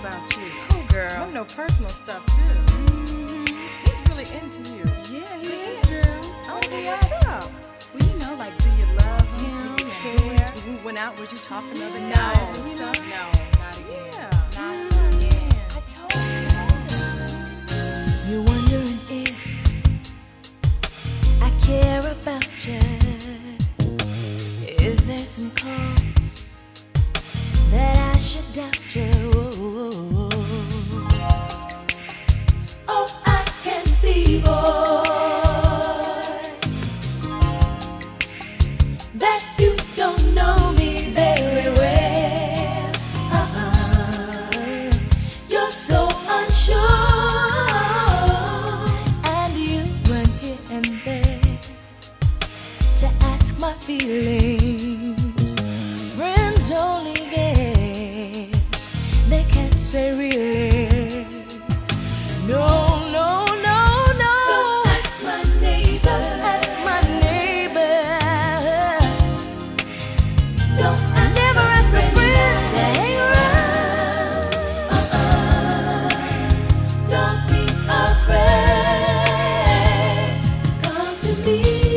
about you. Oh, girl. I know personal stuff too. Mm-hmm. He's really into you. Yeah, he is, girl. I don't know what's what's up? up. Well, you know, like, do you love him? Do you care? When we went out, was you talking the other No, night and you stuff? know? No, not again. Yeah. Not again. I told you. You're wondering if I care about you. Is there some cause be